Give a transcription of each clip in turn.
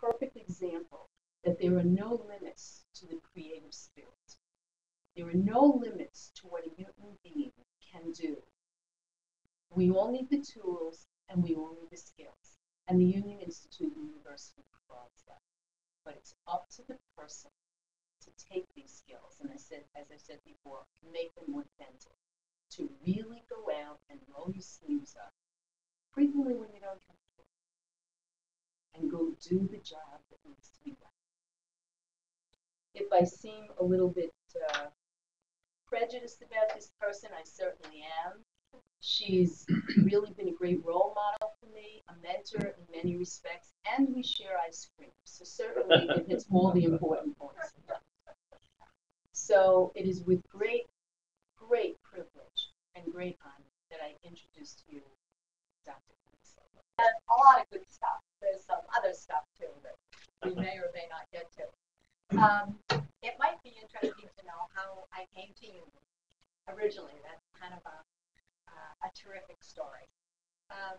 perfect example that there are no limits to the creative spirit. There are no limits to what a human being can do. We all need the tools and we all need the skills. And the Union Institute University provides that. But it's up to the person to take these skills, and I said, as I said before, make them authentic. To really go out and roll your sleeves up, frequently when you don't and go do the job that needs to be done. If I seem a little bit uh, prejudiced about this person, I certainly am. She's really been a great role model for me, a mentor in many respects, and we share ice cream. So certainly it hits all the important points. So it is with great, great privilege and great honor that I introduce to you Dr. And a lot of good stuff. There's some other stuff too that we may or may not get to. Um, it might be interesting to know how I came to you originally. That's kind of a, uh, a terrific story. Um,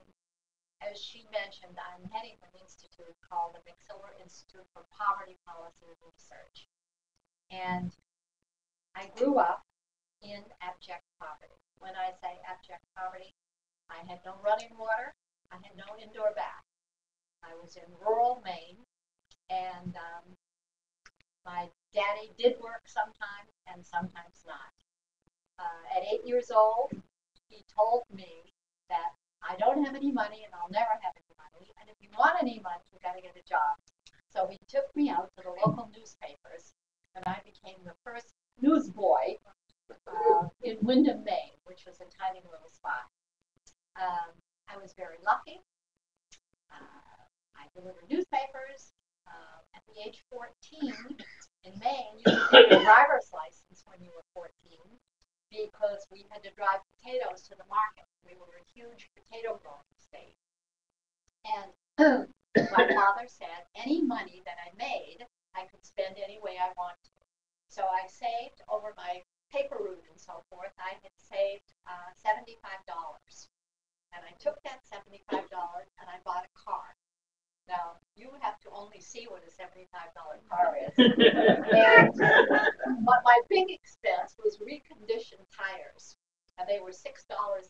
as she mentioned, I'm heading an institute called the McSilver Institute for Poverty Policy Research. And I grew up in abject poverty. When I say abject poverty, I had no running water, I had no indoor bath. I was in rural Maine, and um, my daddy did work sometimes and sometimes not. Uh, at eight years old, he told me that I don't have any money and I'll never have any money, and if you want any money, you've got to get a job. So he took me out to the local newspapers, and I became the first newsboy uh, in Windham, Maine, which was a tiny little spot. Um, I was very lucky. Uh, I delivered newspapers. Uh, at the age 14 in Maine, you could get a driver's license when you were 14 because we had to drive potatoes to the market. We were a huge potato growing state. And my father said any money that I made, I could spend any way I wanted. So I saved over my paper route and so forth, I had saved uh, $75. And I took that $75 and I bought a car. Now, you have to only see what a $75 car is. and, but my big expense was reconditioned tires. And they were $6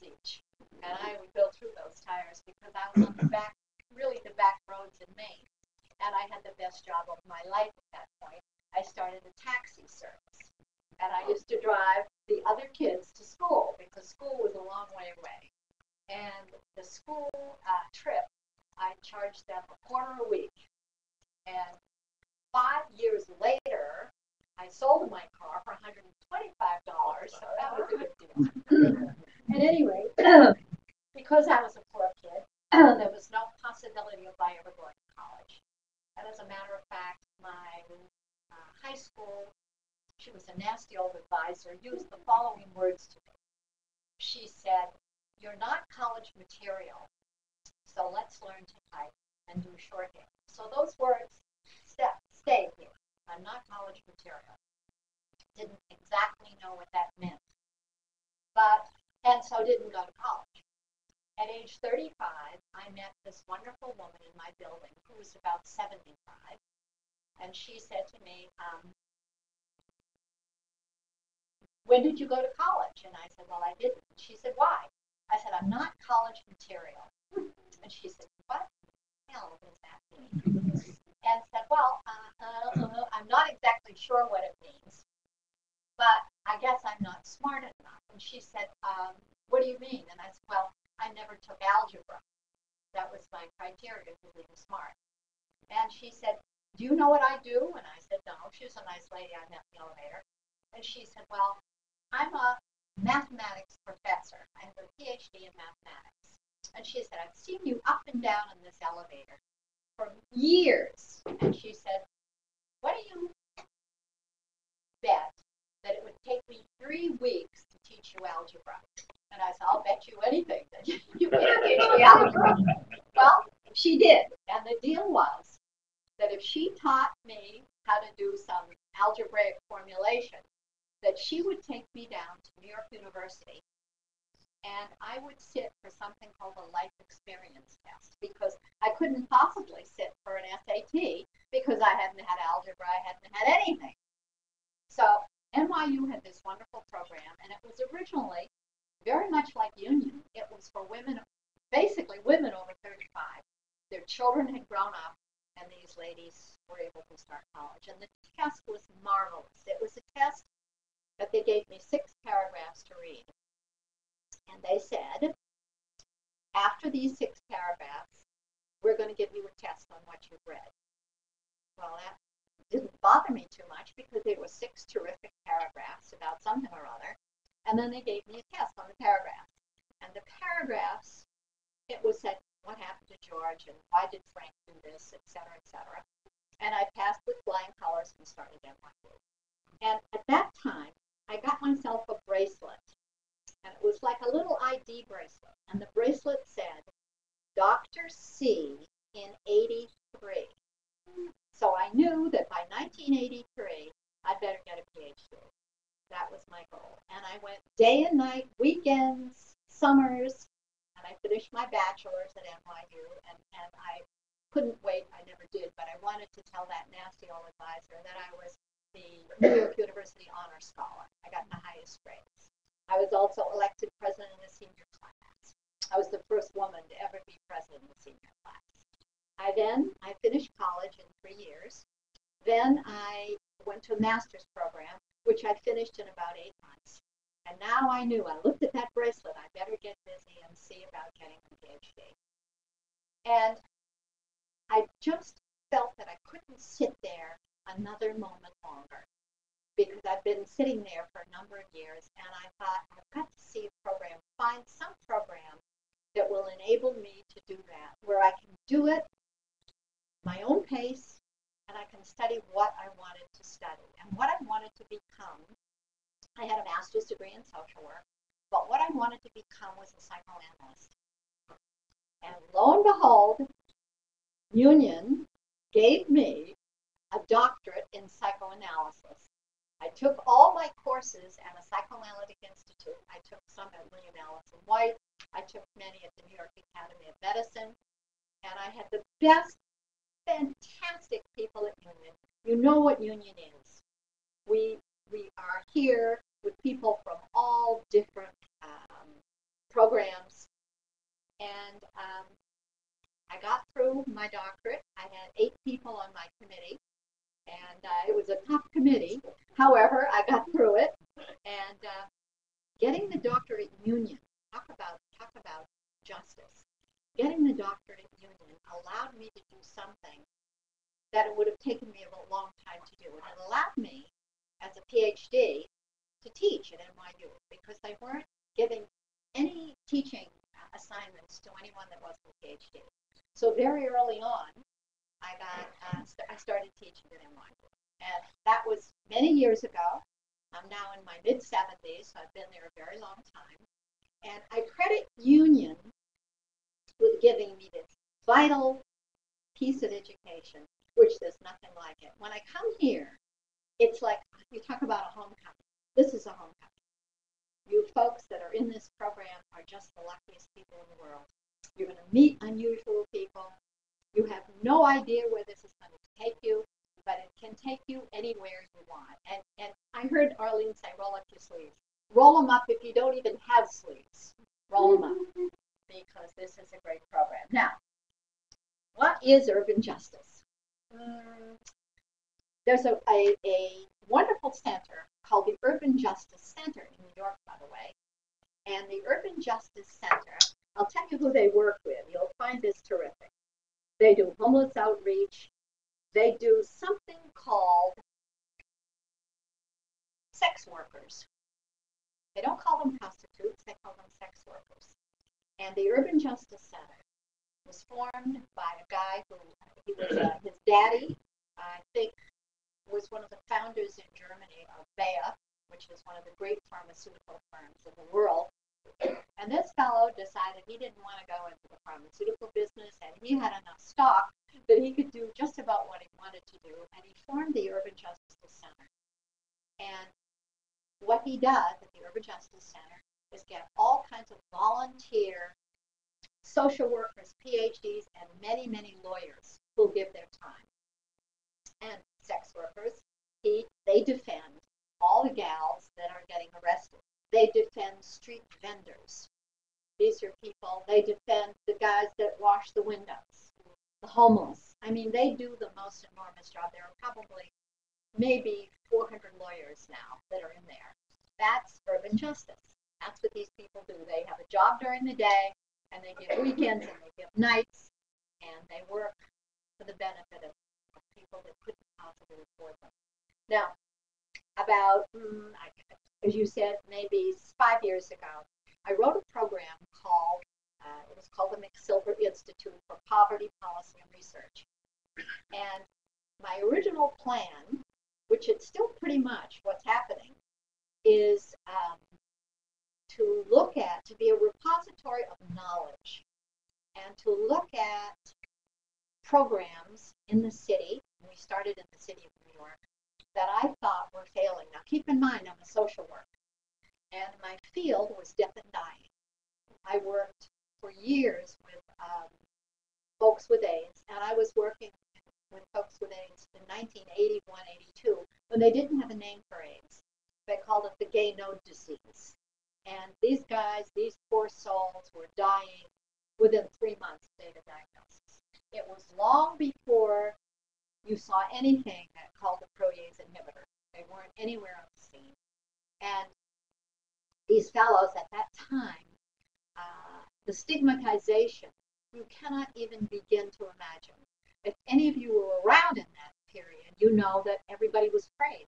each. And I would go through those tires because I was on the back, really the back roads in Maine. And I had the best job of my life at that point. I started a taxi service. And I used to drive the other kids to school because school was a long way away. And the school uh, trip, I charged them a quarter a week. And five years later, I sold my car for $125, so that was a good deal. At any rate, because I was a poor kid, there was no possibility of I ever going to college. And as a matter of fact, my uh, high school, she was a nasty old advisor, used the following words to me. She said, You're not college material, so let's learn to type and do shorthand. So those words step, stay here. I'm not college material. Didn't exactly know what that meant. But, and so didn't go to college. At age 35, I met this wonderful woman in my building who was about 75 and she said to me, um, when did you go to college? And I said, well, I didn't. She said, why? I said, I'm not college material. And she said, what hell does that mean? and said, well, uh, uh, uh, I'm not exactly sure what it means, but I guess I'm not smart enough. And she said, um, what do you mean? And I said, well, I never took algebra. That was my criteria for being smart. And she said, do you know what I do? And I said, no. She was a nice lady I met in the elevator. And she said, well, I'm a mathematics professor. I have a PhD in mathematics. And she said, I've seen you up and down in this elevator for years. And she said, what do you bet that it would take me three weeks to teach you algebra? And I said, I'll bet you anything that you can teach me algebra. Well, she did. And the deal was that if she taught me how to do some algebraic formulation, that she would take me down to New York University and I would sit for something called a life experience test because I couldn't possibly sit for an SAT because I hadn't had algebra, I hadn't had anything. So NYU had this wonderful program, and it was originally very much like Union. It was for women, basically women over 35. Their children had grown up, and these ladies were able to start college. And the test was marvelous. It was a test that they gave me six paragraphs to read. And they said, after these six paragraphs, we're going to give you a test on what you've read. Well, that didn't bother me too much because there were six terrific paragraphs about something or other. And then they gave me a test on the paragraphs. And the paragraphs, it was said, what happened to George and why did Frank do this, et cetera, et cetera. And I passed with flying colors and started NYU. And at that time, I got myself a bracelet. And it was like a little ID bracelet. And the bracelet said, Dr. C in 83. So I knew that by 1983, I'd better get a PhD. That was my goal. And I went day and night, weekends, summers, and I finished my bachelor's at NYU. And, and I couldn't wait, I never did, but I wanted to tell that nasty old advisor that I was the New York University Honor Scholar. I got the highest grades. I was also elected president of the senior class. I was the first woman to ever be president of the senior class. I then I finished college in three years. Then I went to a master's program, which I finished in about eight months. And now I knew I looked at that bracelet, I better get busy and see about getting a PhD. And I just felt that I couldn't sit there another moment longer because I've been sitting there for a number of years and I thought I've got to see a program, find some program that will enable me to do that, where I can do it my own pace and I can study what I wanted to study and what I wanted to become. I had a master's degree in social work, but what I wanted to become was a psychoanalyst. And lo and behold, Union gave me a doctorate in psychoanalysis. I took all my courses at a psychoanalytic institute. I took some at William Alanson White. I took many at the New York Academy of Medicine. And I had the best, fantastic people at Union. You know what Union is. We, we are here with people from all different um, programs. And um, I got through my doctorate. I had eight people on my committee and uh, it was a tough committee. However, I got through it, and uh, getting the doctorate union. Talk about talk about justice. Getting the doctorate union allowed me to do something that it would have taken me a long time to do, and it allowed me, as a PhD, to teach at NYU because they weren't giving any teaching assignments to anyone that wasn't a PhD. So very early on, I got uh, st- I started teaching at NYU, and that was many years ago. I'm now in my mid 70s, so I've been there a very long time, and I credit Union with giving me this vital piece of education, which there's nothing like it. When I come here, it's like you talk about a homecoming. This is a homecoming. You folks that are in this program are just the luckiest people in the world. You're going to meet unusual people. You have no idea where this is going to take you, but it can take you anywhere you want. And, and I heard Arlene say, roll up your sleeves. Roll them up if you don't even have sleeves. Roll them up because this is a great program. Now, what is urban justice? Mm, there's a, a, a wonderful center called the Urban Justice Center in New York, by the way. And the Urban Justice Center, I'll tell you who they work with. You'll find this terrific. They do homeless outreach. They do something called sex workers. They don't call them prostitutes, they call them sex workers. And the Urban Justice Center was formed by a guy who he was uh, his daddy, I think, was one of the founders in Germany of Bayer, which is one of the great pharmaceutical firms in the world. And this fellow decided he didn't want to go into the pharmaceutical business, and he had enough stock that he could do just about what he wanted to do. And he formed the Urban Justice Center. And what he does at the Urban Justice Center is get all kinds of volunteer social workers, PhDs, and many, many lawyers who'll give their time. And sex workers, he, they defend all the gals that are getting arrested. They defend street vendors. These are people, they defend the guys that wash the windows, the homeless. I mean, they do the most enormous job. There are probably maybe 400 lawyers now that are in there. That's urban justice. That's what these people do. They have a job during the day, and they give weekends, and they give nights, and they work for the benefit of, people that couldn't possibly afford them. Now, about, mm, as you said, maybe five years ago, I wrote a program called, uh, it was called the McSilver Institute for Poverty Policy and Research. And my original plan, which it's still pretty much what's happening, is um, to look at, to be a repository of knowledge, and to look at programs in the city. We started in the city of New York that I thought were failing. Now, keep in mind, I'm a social worker, and my field was death and dying. I worked for years with um, folks with AIDS, and I was working with folks with AIDS in 1981 82 when they didn't have a name for AIDS. They called it the gay node disease. And these guys, these poor souls, were dying within three months of data diagnosis. It was long before you saw anything that called a protease inhibitor. They weren't anywhere on the scene. And these fellows at that time, uh, the stigmatization, you cannot even begin to imagine. If any of you were around in that period, you know that everybody was afraid.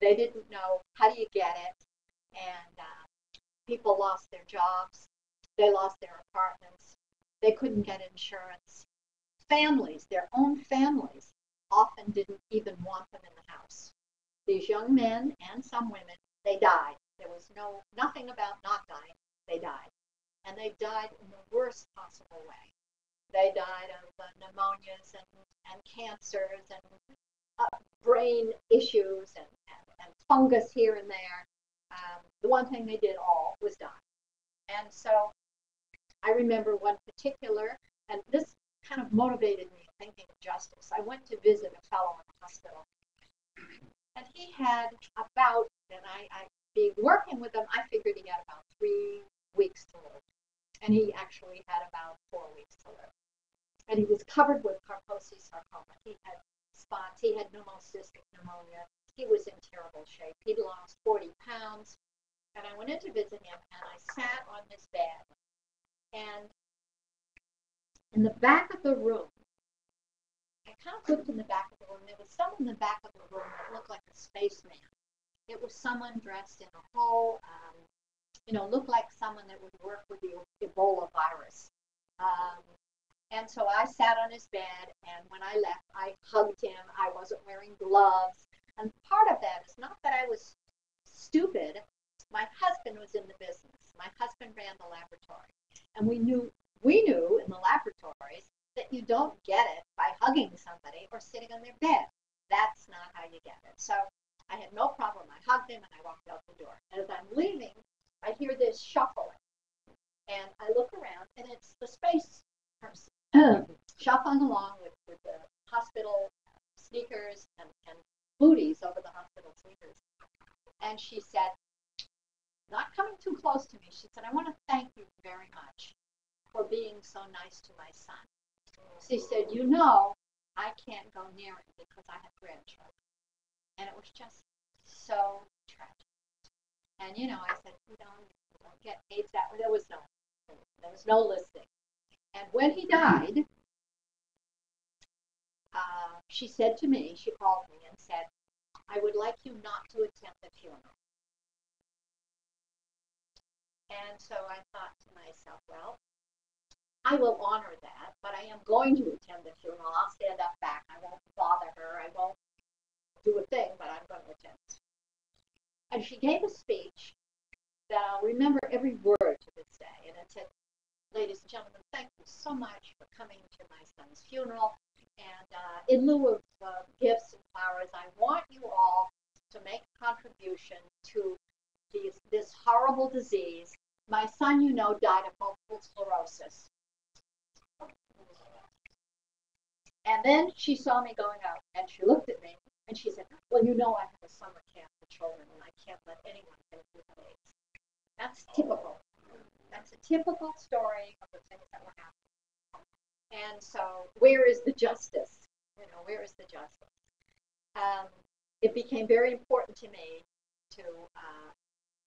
They didn't know how do you get it, and uh, people lost their jobs, they lost their apartments, they couldn't get insurance. Families, their own families, often didn't even want them in the house. These young men and some women, they died. There was no nothing about not dying. They died, and they died in the worst possible way. They died of uh, pneumonias and, and cancers and uh, brain issues and, and, and, fungus here and there. Um, the one thing they did all was die. And so I remember one particular, and this kind of motivated me thinking of justice. I went to visit a fellow in the hospital, and he had about, and I, I being working with him, I figured he had about three weeks to live, and he actually had about four weeks to live. And he was covered with Kaposi sarcoma. He had spots. He had pneumocystic pneumonia. He was in terrible shape. He'd lost 40 pounds. And I went in to visit him, and I sat on his bed. And in the back of the room, I kind of looked in the back of the room. There was someone in the back of the room that looked like a spaceman. It was someone dressed in a whole, um, you know, looked like someone that would work with the Ebola virus. Um, and so I sat on his bed, and when I left, I hugged him. I wasn't wearing gloves. And part of that is not that I was stupid. My husband was in the business. My husband ran the laboratory. And we knew we knew in the laboratories that you don't get it by hugging somebody or sitting on their bed. That's not how you get it. So I had no problem. I hugged him and I walked out the door. And as I'm leaving, I hear this shuffling. And I look around and it's the space person oh. shuffling along with, with the hospital uh, sneakers and, and booties over the hospital sneakers. And she said, not coming too close to me, she said, I want to thank you very much for being so nice to my son. She said, You know, I can't go near it because I have grandchildren. And it was just so tragic. And, you know, I said, You don't, don't get AIDS that way. There was no, there was no listing. And when he died, uh, she said to me, she called me and said, I would like you not to attend the funeral. And so I thought to myself, well, I will honor that, but I am going to attend the funeral. I'll stand up back. I won't bother her. I won't do a thing, but I'm going to attend. And she gave a speech that I'll remember every word to this day. And it said, Ladies and gentlemen, thank you so much for coming to my son's funeral. And uh, in lieu of uh, gifts and flowers, I want you all to make a contribution to these, this horrible disease. My son, you know, died of multiple sclerosis. And then she saw me going out and she looked at me and she said, Well, you know, I have a summer camp for children and I can't let anyone get. That's typical. That's a typical story of the things that were happening. And so, where is the justice? You know, where is the justice? Um, it became very important to me to uh,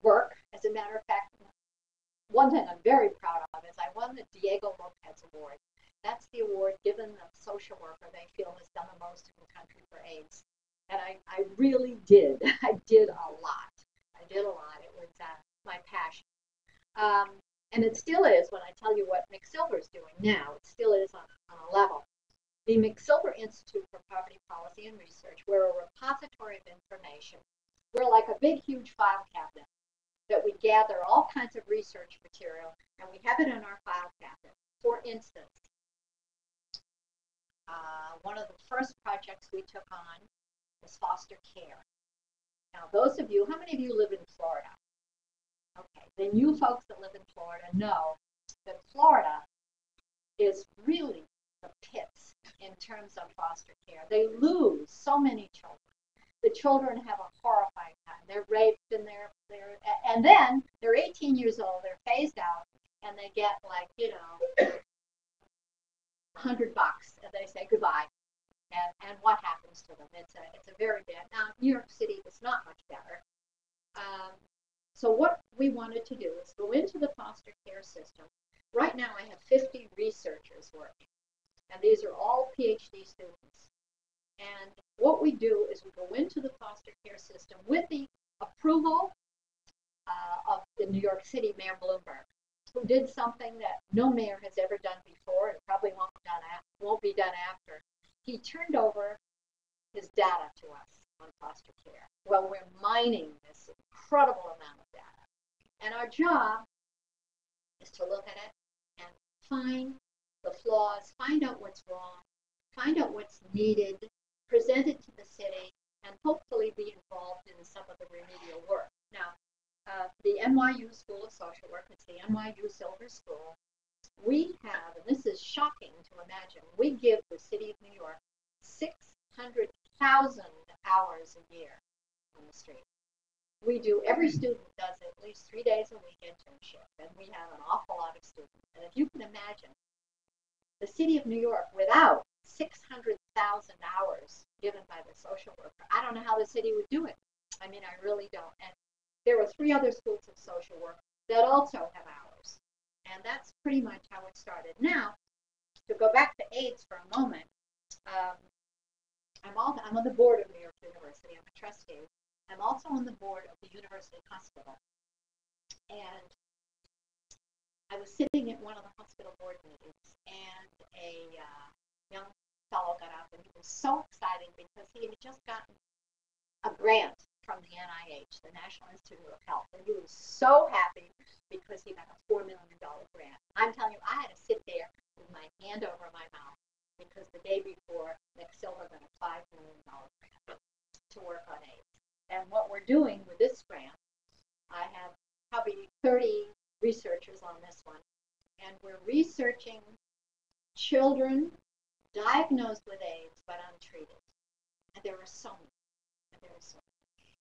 work. As a matter of fact, one thing I'm very proud of is I won the Diego Lopez Award. That's the award given the social worker they feel has done the most in the country for AIDS. And I, I really did. I did a lot. I did a lot. It was uh, my passion. Um, and it still is when I tell you what McSilver is doing now. It still is on, on a level. The McSilver Institute for Poverty Policy and Research, we're a repository of information. We're like a big, huge file cabinet that we gather all kinds of research material and we have it in our file cabinet. For instance, uh, one of the first projects we took on was foster care. Now, those of you, how many of you live in Florida? Okay, then you folks that live in Florida know that Florida is really the pits in terms of foster care. They lose so many children. The children have a horrifying time. They're raped and they're they're and then they're 18 years old. They're phased out and they get like you know 100 bucks and they say goodbye. And, and what happens to them? It's a it's a very bad. Now New York City is not much better. Um, so what we wanted to do is go into the foster care system. Right now I have 50 researchers working, and these are all PhD students. And what we do is we go into the foster care system with the approval uh, of the New York City Mayor Bloomberg, who did something that no mayor has ever done before and probably won't, done won't be done after. He turned over his data to us on foster care. Well, we're mining this incredible amount of data. And our job is to look at it and find the flaws, find out what's wrong, find out what's needed, present it to the city, and hopefully be involved in some of the remedial work. Now, uh, the NYU School of Social Work, it's the NYU Silver School, we have, and this is shocking to imagine, we give the city of New York 600,000 hours a year on the street. We do, every student does at least three days a week internship, and we have an awful lot of students. And if you can imagine, the city of New York without 600,000 hours given by the social worker, I don't know how the city would do it. I mean, I really don't. And there are three other schools of social work that also have hours. And that's pretty much how it started. Now, to go back to AIDS for a moment, um, I'm, all, I'm on the board of New York University. I'm a trustee. I'm also on the board of the University Hospital. And I was sitting at one of the hospital board meetings, and a uh, young fellow got up, and he was so excited because he had just gotten a grant the NIH, the National Institute of Health, and he was so happy because he got a $4 million grant. I'm telling you, I had to sit there with my hand over my mouth because the day before, McSilver got a $5 million grant to work on AIDS. And what we're doing with this grant, I have probably 30 researchers on this one, and we're researching children diagnosed with AIDS but untreated. And there are so many. And there are so many.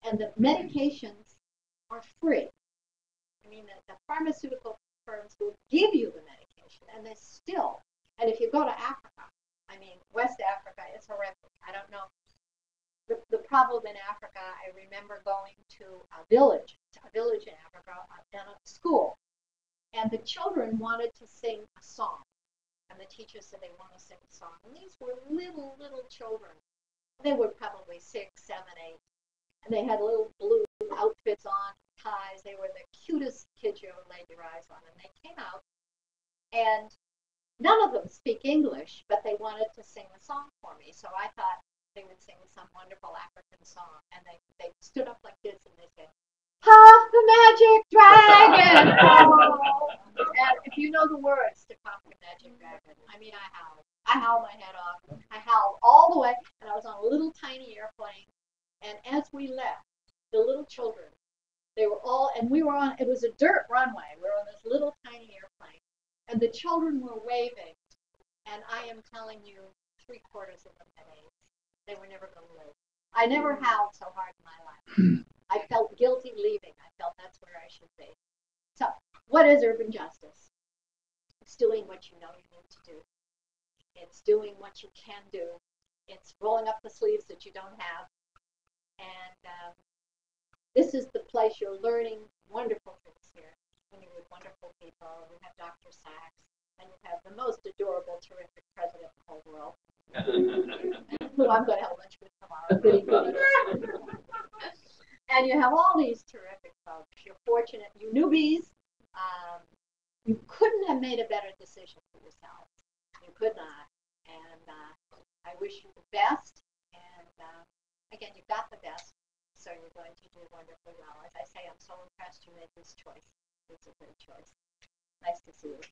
And the medications are free. I mean, the, the pharmaceutical firms will give you the medication, and they still. And if you go to Africa, I mean, West Africa is horrific. I don't know. The, the problem in Africa, I remember going to a village, a village in Africa, in a school, and the children wanted to sing a song. And the teacher said they want to sing a song. And these were little, little children. They were probably six, seven, eight. And they had little blue outfits on, ties. They were the cutest kids you ever laid your eyes on. And they came out, and None of them speak English, but they wanted to sing a song for me. So I thought they would sing some wonderful African song. And they, they stood up like this and they said, Puff the Magic Dragon! and if you know the words to Puff the Magic Dragon, I mean, I howled. I howled my head off. I howled all the way, and I was on a little tiny airplane. And as we left, the little children, they were all, and we were on, it was a dirt runway. We were on this little tiny airplane and the children were waving. And I am telling you, three quarters of them had AIDS. They were never going to live. I never howled so hard in my life. I felt guilty leaving. I felt that's where I should be. So, what is urban justice? It's doing what you know you need to do. It's doing what you can do. It's rolling up the sleeves that you don't have. And um, this is the place you're learning wonderful things here. When you're with wonderful people. We have Dr. Sachs, and you have the most adorable, terrific president in the whole world, who I'm going to have lunch with tomorrow. Goody, goody. and you have all these terrific folks. You're fortunate, you newbies. Um, you couldn't have made a better decision for yourself. You could not. And uh, I wish you the best. And uh, again, you've got the best, so you're going to do wonderfully well. As I say, I'm so impressed you made this choice. It's a great choice. Nice to see you.